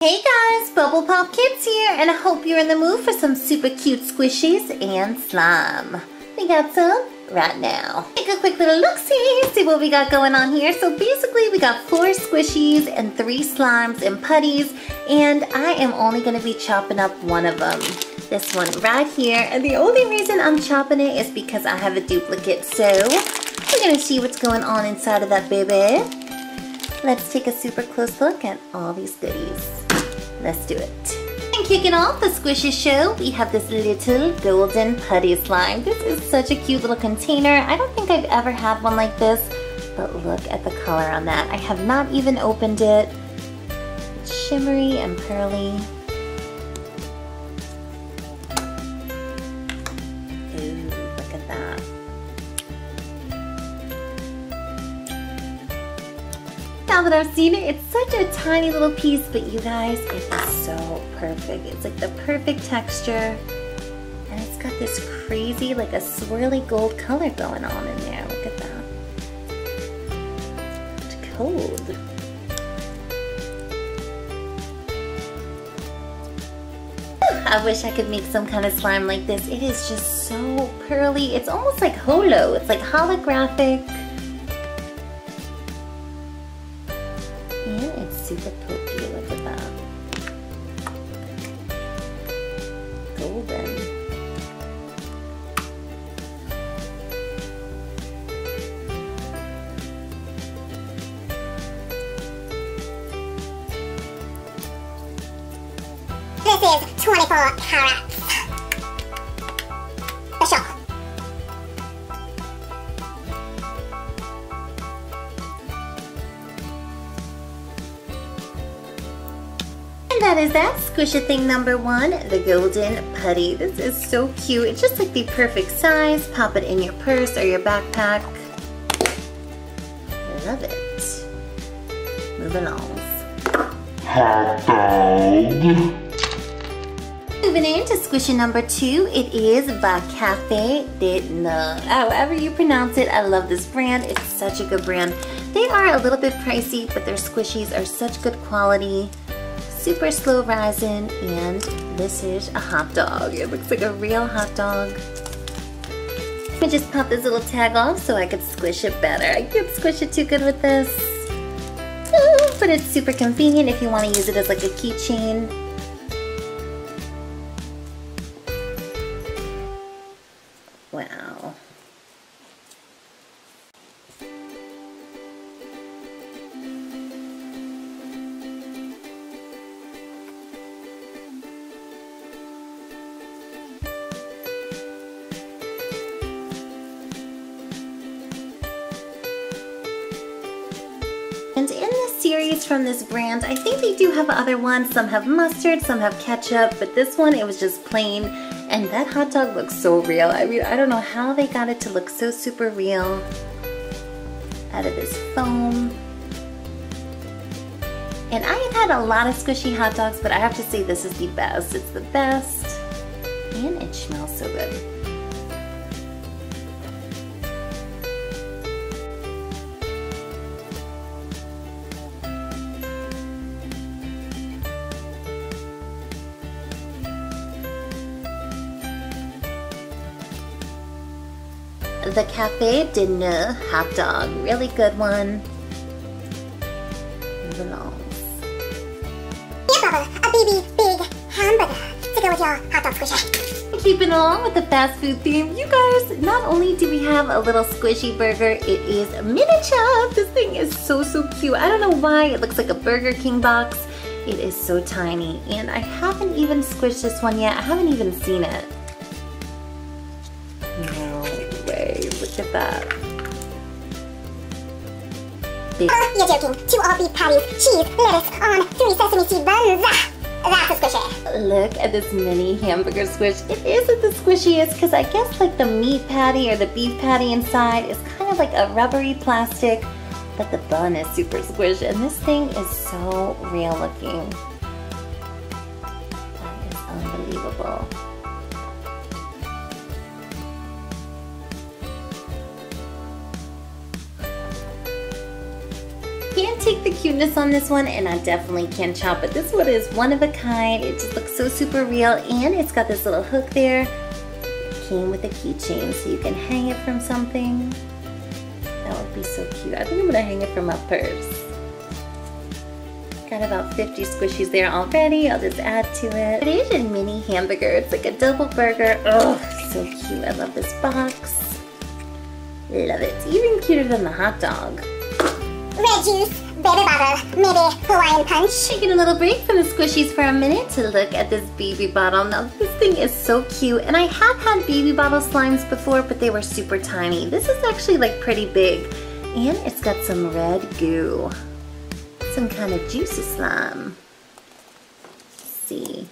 Hey guys, Bubble Pop Kids here, and I hope you're in the mood for some super cute squishies and slime. We got some right now. Take a quick little look-see, see what we got going on here. So basically, we got four squishies and three slimes and putties, and I am only gonna be chopping up one of them. This one right here, and the only reason I'm chopping it is because I have a duplicate. So, we're gonna see what's going on inside of that baby. Let's take a super close look at all these goodies. Let's do it. And kicking off the Squishy Show, we have this little golden putty slime. This is such a cute little container. I don't think I've ever had one like this, but look at the color on that. I have not even opened it. It's shimmery and pearly. That I've seen it, it's such a tiny little piece, but you guys, it is so perfect. It's like the perfect texture. And it's got this crazy, like a swirly gold color going on in there. Look at that. It's cold. I wish I could make some kind of slime like this. It is just so pearly. It's almost like holo. It's like holographic. And it's super pokey. Look at that. Golden. This is 24 carats. That is that squishy thing number one, the golden putty. This is so cute. It's just like the perfect size. Pop it in your purse or your backpack. Love it. Moving on. Hot dog. Moving into squishy number two, it is by Cafe de Ne. However you pronounce it, I love this brand. It's such a good brand. They are a little bit pricey, but their squishies are such good quality. Super slow rising, and this is a hot dog. It looks like a real hot dog. Let me just pop this little tag off so I could squish it better. I can't squish it too good with this. But it's super convenient if you want to use it as like a keychain. From this brand, I think they do have other ones. Some have mustard, some have ketchup, but this one, it was just plain. And that hot dog looks so real. I mean, I don't know how they got it to look so super real out of this foam. And I have had a lot of squishy hot dogs, but I have to say this is the best. It's the best. And it smells so good. The Cafe de Ne hot dog. Really good one. On. Here, a BB big hamburger to go with your hot dog squishy. Keeping along with the fast food theme, you guys, not only do we have a little squishy burger, it is miniature. This thing is so, so cute. I don't know why it looks like a Burger King box. It is so tiny, and I haven't even squished this one yet. I haven't even seen it. Look at that. Oh, you're joking. Two all beef patties, cheese, lettuce on three sesame seed buns. That's a squishy. Look at this mini hamburger squish. It isn't the squishiest because I guess like the meat patty or the beef patty inside is kind of like a rubbery plastic, but the bun is super squish and this thing is so real looking. That is unbelievable. Can't take the cuteness on this one and I definitely can chop it. This one is one of a kind. It just looks so super real and it's got this little hook there. It came with a keychain so you can hang it from something. That would be so cute. I think I'm gonna hang it from my purse. Got about 50 squishies there already. I'll just add to it. It is a mini hamburger. It's like a double burger. Oh, so cute. I love this box. Love it. It's even cuter than the hot dog. Red juice, baby bottle, maybe Hawaiian punch. Taking a little break from the squishies for a minute to look at this baby bottle. Now this thing is so cute and I have had baby bottle slimes before but they were super tiny. This is actually like pretty big and it's got some red goo some kind of juicy slime. Let's see.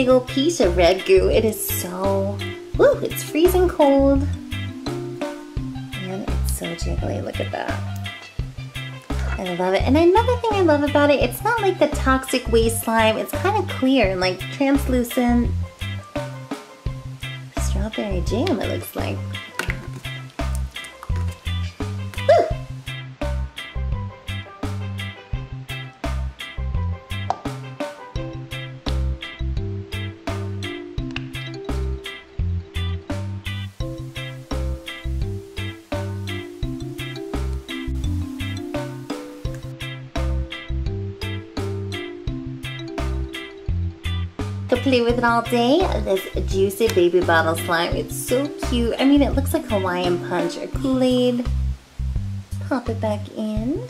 Big old piece of red goo. It is so, ooh, it's freezing cold And it's so jiggly. Look at that. I love it. And another thing I love about it, it's not like the toxic waste slime. It's kind of clear and like translucent. Strawberry jam it looks like. Could play with it all day. This juicy baby bottle slime. It's so cute. I mean, it looks like Hawaiian Punch or Kool-Aid. Pop it back in.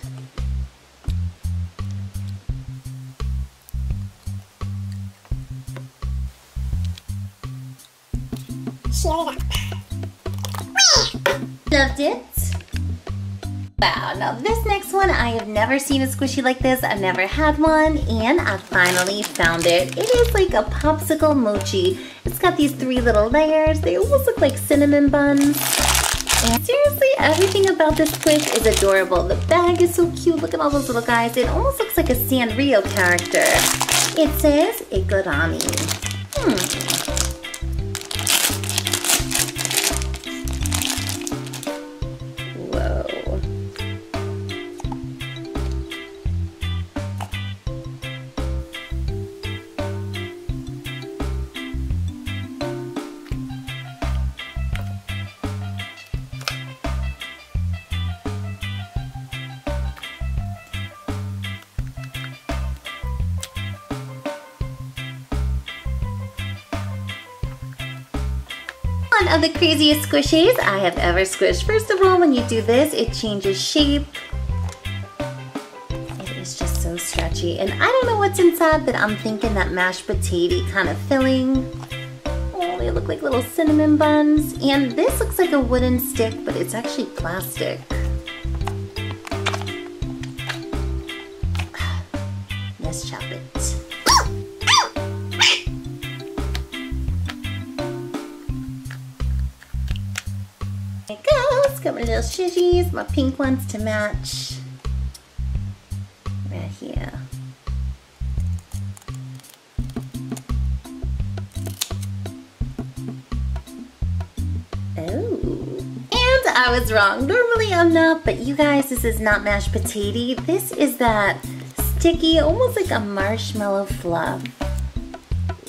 Cheer it up. Loved it. Wow, now this next one, I have never seen a squishy like this. I've never had one, and I finally found it. It is like a popsicle mochi. It's got these three little layers. They almost look like cinnamon buns. And seriously, everything about this squish is adorable. The bag is so cute. Look at all those little guys. It almost looks like a Sanrio character. It says Igurami. Hmm. One of the craziest squishies I have ever squished. First of all, when you do this, it changes shape. It is just so stretchy. And I don't know what's inside, but I'm thinking that mashed potato kind of filling. Oh, they look like little cinnamon buns. And this looks like a wooden stick, but it's actually plastic. There it goes. Got my little shishis, my pink ones to match. Right here. Oh. And I was wrong. Normally I'm not, but you guys, this is not mashed potato. This is that sticky, almost like a marshmallow fluff.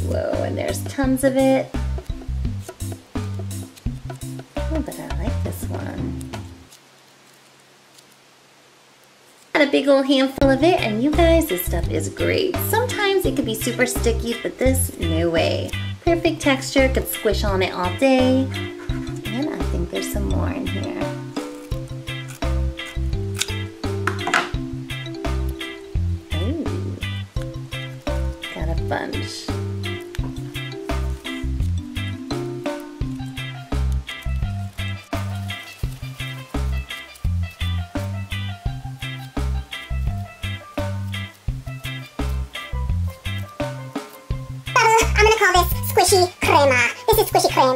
Whoa, and there's tons of it. Oh, but I big old handful of it, and you guys, this stuff is great. Sometimes it could be super sticky, but this, no way. Perfect texture, could squish on it all day. And I think there's some more in here.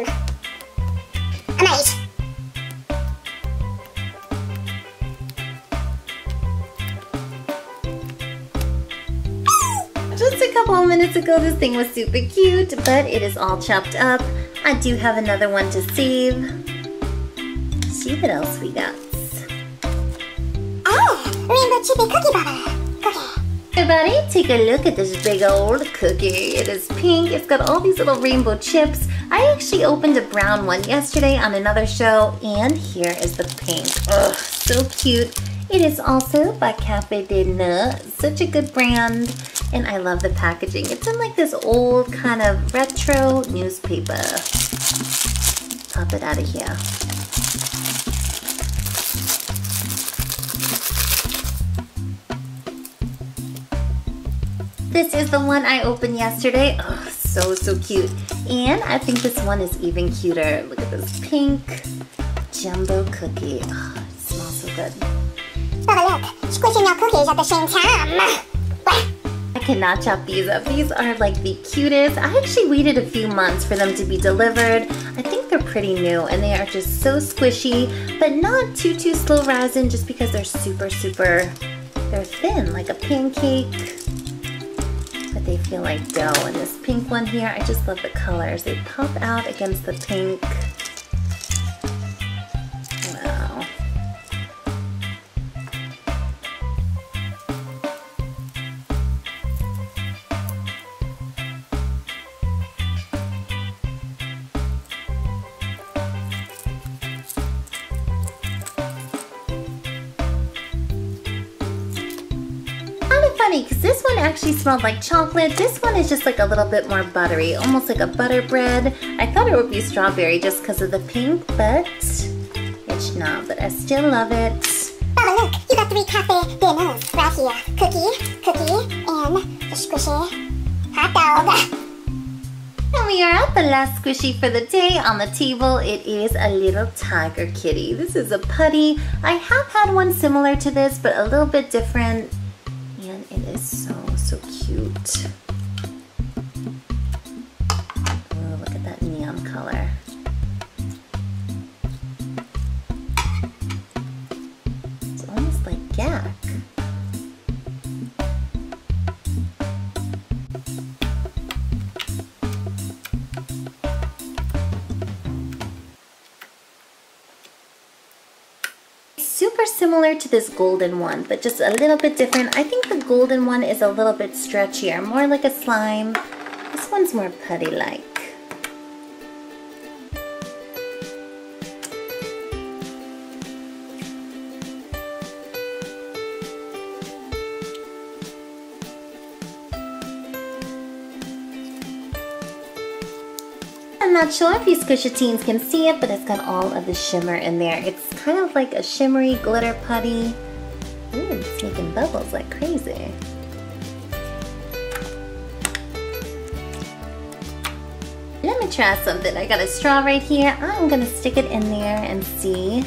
Gonna. Just a couple of minutes ago, this thing was super cute, but it is all chopped up. I do have another one to save. See what else we got. Oh, rainbow chippy cookie bubble. Everybody, take a look at this big old cookie. It is pink. It's got all these little rainbow chips. I actually opened a brown one yesterday on another show, and here is the pink. Ugh, so cute. It is also by Cafe de Neux. Such a good brand, and I love the packaging. It's in like this old kind of retro newspaper. Pop it out of here. This is the one I opened yesterday. Oh, so, so cute. And I think this one is even cuter. Look at this pink jumbo cookie. Oh, it smells so good. Bubba, look. Squishing your cookies at the same time. I cannot chop these up. These are like the cutest. I actually waited a few months for them to be delivered. I think they're pretty new and they are just so squishy, but not too, too slow rising just because they're super, super, they're thin like a pancake they feel like dough. And this pink one here, I just love the colors. They pop out against the pink. Funny because this one actually smelled like chocolate. This one is just like a little bit more buttery, almost like a butter bread. I thought it would be strawberry just because of the pink, but it's not. But I still love it. Bubba, look. You got three cafe dinners right here. Cookie, cookie, and the squishy hot dog. And we are at the last squishy for the day on the table. It is a little tiger kitty. This is a putty. I have had one similar to this, but a little bit different. It is so, so cute. Oh, look at that neon color. It's almost like Gak. Similar to this golden one, but just a little bit different. I think the golden one is a little bit stretchier, more like a slime. This one's more putty-like. I'm not sure if you Squisha teens can see it, but it's got all of the shimmer in there. It's kind of like a shimmery glitter putty. Ooh, it's making bubbles like crazy. Let me try something. I got a straw right here. I'm gonna stick it in there and see.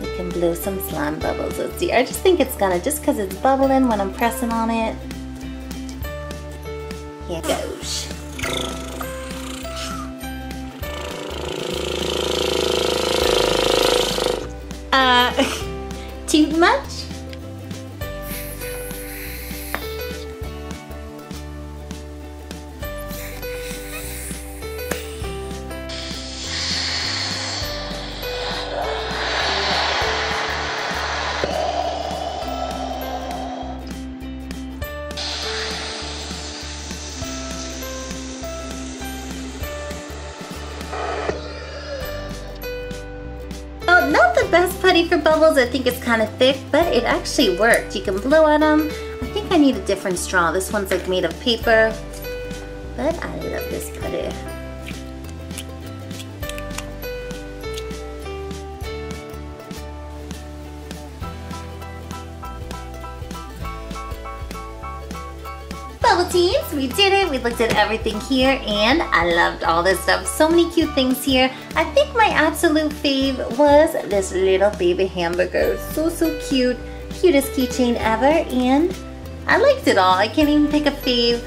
We can blow some slime bubbles. Let's see. I just think it's gonna, just because it's bubbling when I'm pressing on it. Here goes. Too much? Bubbles. I think it's kind of thick, but it actually worked. You can blow at them. I think I need a different straw. This one's like made of paper, but I love We did it. We looked at everything here and I loved all this stuff. So many cute things here. I think my absolute fave was this little baby hamburger. So, so cute. Cutest keychain ever and I liked it all. I can't even pick a fave,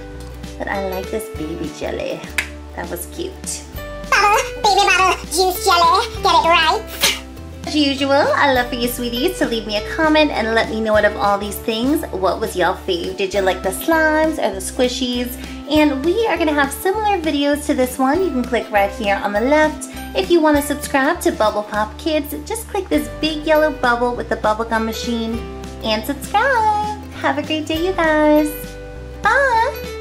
but I like this baby jelly. That was cute. Baby bubble, juice jelly. Get it right. As usual, I love for you sweeties to leave me a comment and let me know out of all these things, what was your fave? Did you like the slimes or the squishies? And we are going to have similar videos to this one. You can click right here on the left. If you want to subscribe to Bubble Pop Kids, just click this big yellow bubble with the bubblegum machine and subscribe. Have a great day, you guys. Bye!